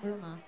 不用啊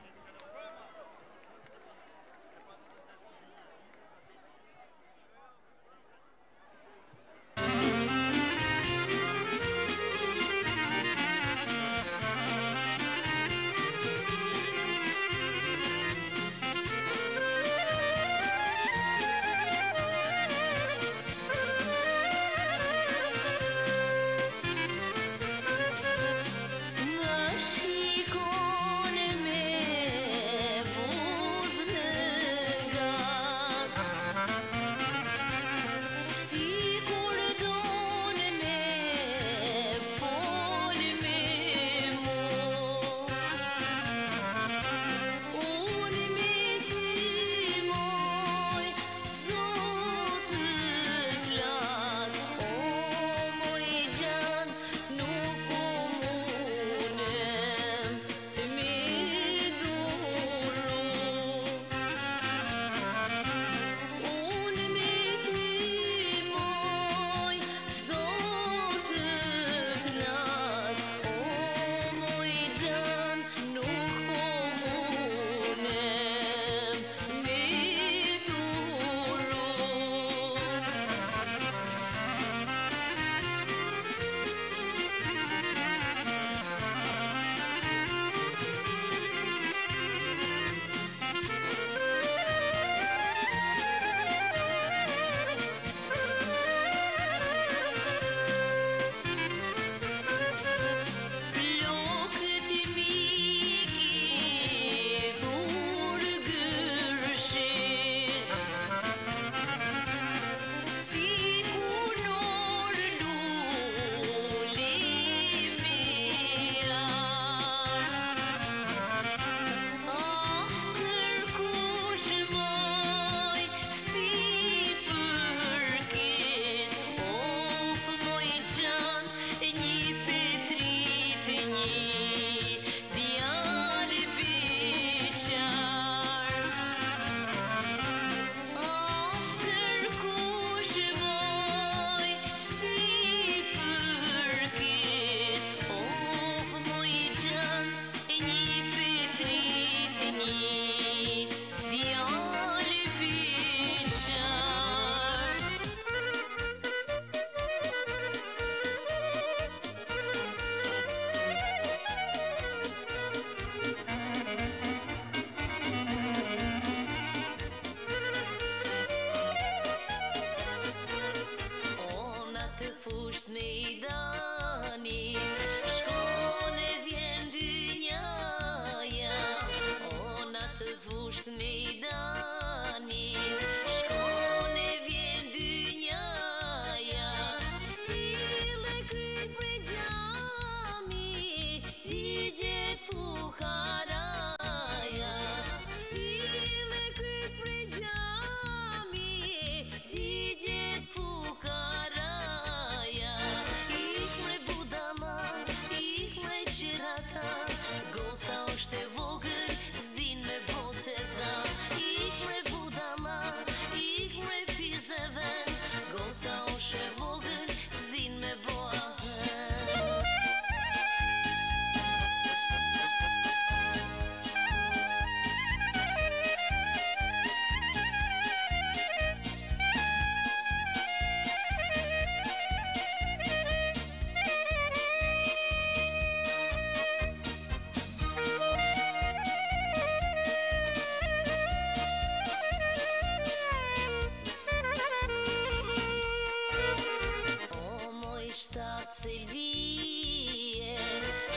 تاتسلویه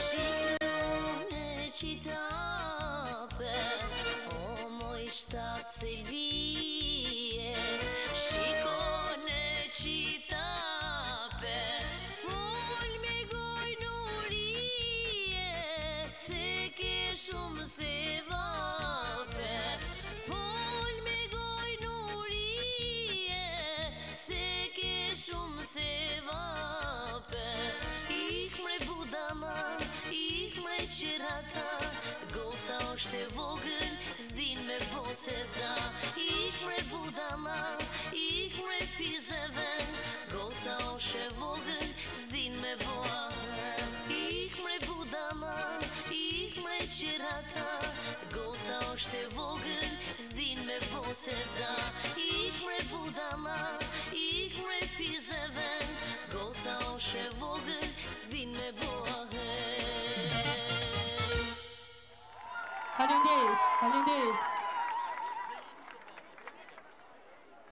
شکرون چی تاپه اومویش تاتسلویه още в огън, с дин ме посевда. Ихме будама, ихме пизевен, гоца още в огън, с дин ме боа. Ихме будама, ихме чирата, гоца още в огън, с дин ме посевда.